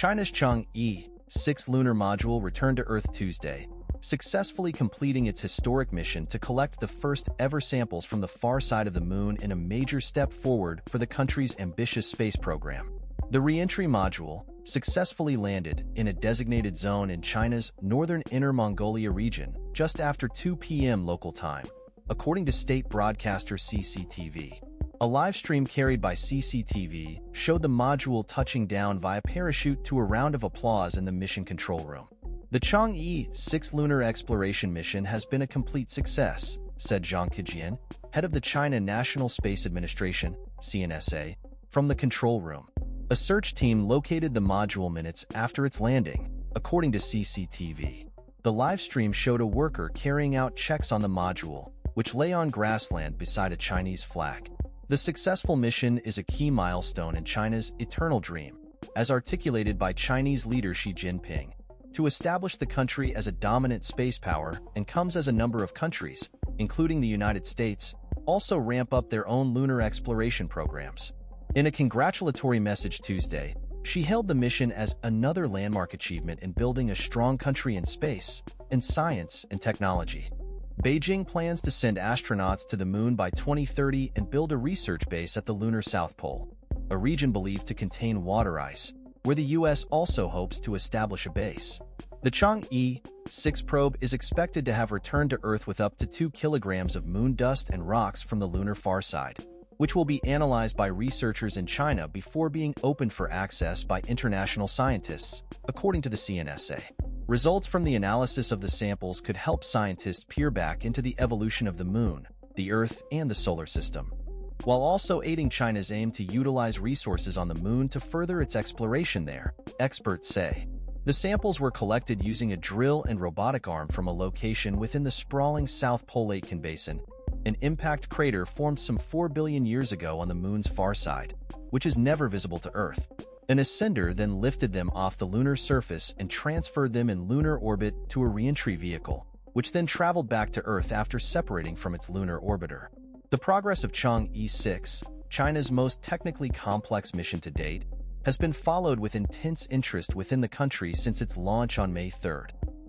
China's Chang'e 6 lunar module returned to Earth Tuesday, successfully completing its historic mission to collect the first ever samples from the far side of the moon in a major step forward for the country's ambitious space program. The reentry module successfully landed in a designated zone in China's northern Inner Mongolia region just after 2 p.m. local time, according to state broadcaster CCTV. A live stream carried by CCTV showed the module touching down via parachute to a round of applause in the mission control room. The Chang'e 6 lunar exploration mission has been a complete success, said Zhang Kejian, head of the China National Space Administration, CNSA, from the control room. A search team located the module minutes after its landing, according to CCTV. The live stream showed a worker carrying out checks on the module, which lay on grassland beside a Chinese flag. The successful mission is a key milestone in China's eternal dream, as articulated by Chinese leader Xi Jinping to establish the country as a dominant space power and comes as a number of countries, including the United States, also ramp up their own lunar exploration programs. In a congratulatory message Tuesday, Xi hailed the mission as another landmark achievement in building a strong country in space, in science, and technology. Beijing plans to send astronauts to the moon by 2030 and build a research base at the lunar South Pole, a region believed to contain water ice, where the U.S. also hopes to establish a base. The Chang'e 6 probe is expected to have returned to Earth with up to 2 kilograms of moon dust and rocks from the lunar far side, which will be analyzed by researchers in China before being opened for access by international scientists, according to the CNSA. Results from the analysis of the samples could help scientists peer back into the evolution of the Moon, the Earth, and the solar system while also aiding China's aim to utilize resources on the moon to further its exploration there, experts say. The samples were collected using a drill and robotic arm from a location within the sprawling South Pole Aitken Basin, an impact crater formed some 4 billion years ago on the moon's far side, which is never visible to Earth. An ascender then lifted them off the lunar surface and transferred them in lunar orbit to a reentry vehicle, which then traveled back to Earth after separating from its lunar orbiter. The progress of Chang'e 6, China's most technically complex mission to date, has been followed with intense interest within the country since its launch on May 3.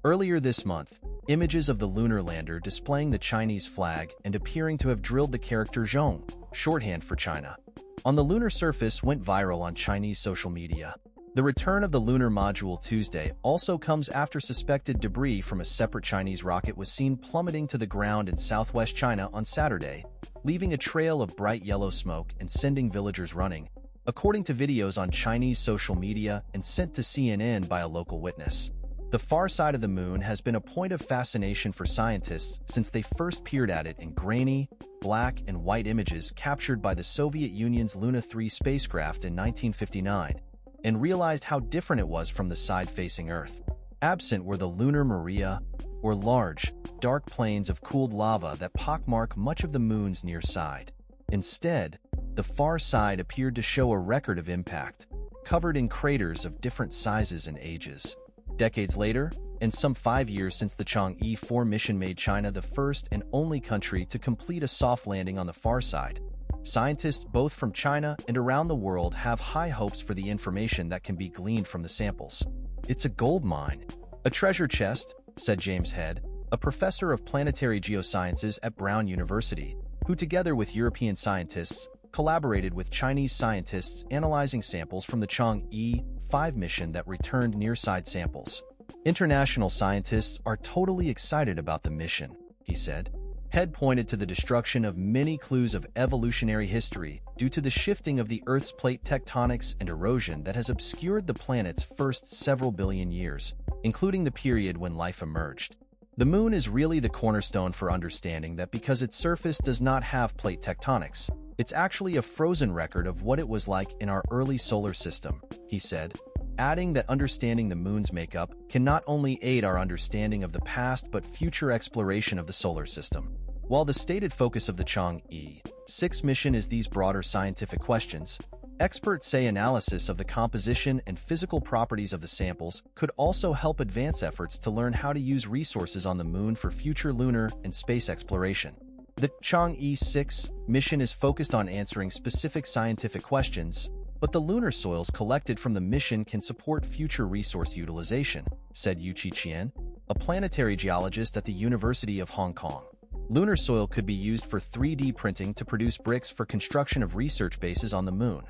Earlier this month, images of the lunar lander displaying the Chinese flag and appearing to have drilled the character Zhong, shorthand for China, on the lunar surface went viral on Chinese social media. The return of the lunar module Tuesday also comes after suspected debris from a separate Chinese rocket was seen plummeting to the ground in southwest China on Saturday, leaving a trail of bright yellow smoke and sending villagers running, according to videos on Chinese social media and sent to CNN by a local witness. The far side of the moon has been a point of fascination for scientists since they first peered at it in grainy, black and white images captured by the Soviet Union's Luna 3 spacecraft in 1959 and realized how different it was from the side facing Earth. Absent were the lunar Maria, or large, dark plains of cooled lava that pockmark much of the moon's near side. Instead, the far side appeared to show a record of impact, covered in craters of different sizes and ages. Decades later, and some five years since the Chang'e 4 mission made China the first and only country to complete a soft landing on the far side, Scientists both from China and around the world have high hopes for the information that can be gleaned from the samples. It's a gold mine. A treasure chest, said James Head, a professor of planetary geosciences at Brown University, who together with European scientists collaborated with Chinese scientists analyzing samples from the Chang'e 5 mission that returned near-side samples. International scientists are totally excited about the mission, he said. Head pointed to the destruction of many clues of evolutionary history due to the shifting of the Earth's plate tectonics and erosion that has obscured the planet's first several billion years, including the period when life emerged. The Moon is really the cornerstone for understanding that because its surface does not have plate tectonics, it's actually a frozen record of what it was like in our early solar system, he said, adding that understanding the Moon's makeup can not only aid our understanding of the past but future exploration of the solar system. While the stated focus of the Chang'e 6 mission is these broader scientific questions, experts say analysis of the composition and physical properties of the samples could also help advance efforts to learn how to use resources on the Moon for future lunar and space exploration. The Chang'e 6 mission is focused on answering specific scientific questions, But the lunar soils collected from the mission can support future resource utilization, said Yuqi Qian, a planetary geologist at the University of Hong Kong. Lunar soil could be used for 3D printing to produce bricks for construction of research bases on the moon.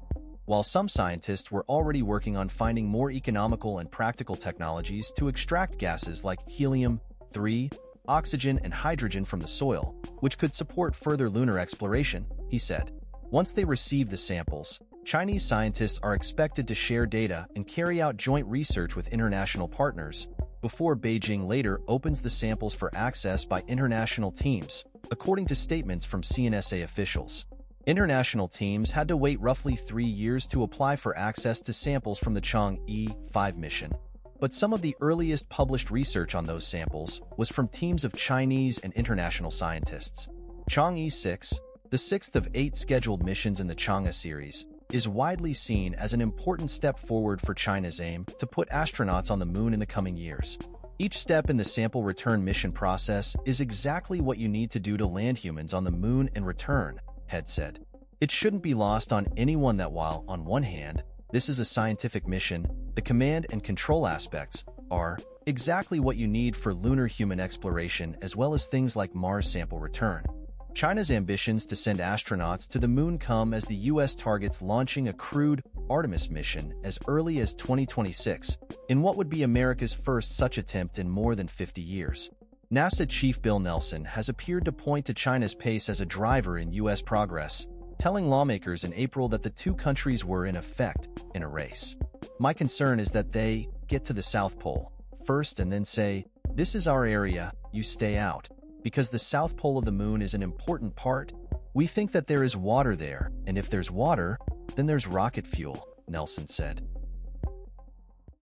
While some scientists were already working on finding more economical and practical technologies to extract gases like helium-3, oxygen, and hydrogen from the soil, which could support further lunar exploration, he said. Once they receive the samples, Chinese scientists are expected to share data and carry out joint research with international partners, before Beijing later opens the samples for access by international teams, according to statements from CNSA officials. International teams had to wait roughly three years to apply for access to samples from the Chang'e 5 mission. But some of the earliest published research on those samples was from teams of Chinese and international scientists. Chang'e 6, the sixth of eight scheduled missions in the Chang'e series, is widely seen as an important step forward for China's aim to put astronauts on the moon in the coming years. Each step in the sample return mission process is exactly what you need to do to land humans on the moon and return, Head said. It shouldn't be lost on anyone that while, on one hand, this is a scientific mission, the command and control aspects are exactly what you need for lunar human exploration as well as things like Mars sample return. China's ambitions to send astronauts to the moon come as the U.S. targets launching a crewed Artemis mission as early as 2026, in what would be America's first such attempt in more than 50 years. NASA Chief Bill Nelson has appeared to point to China's pace as a driver in U.S. progress, telling lawmakers in April that the two countries were, in effect, in a race. My concern is that they get to the South Pole first and then say, This is our area, you stay out. Because the south pole of the moon is an important part, we think that there is water there, and if there's water, then there's rocket fuel, Nelson said.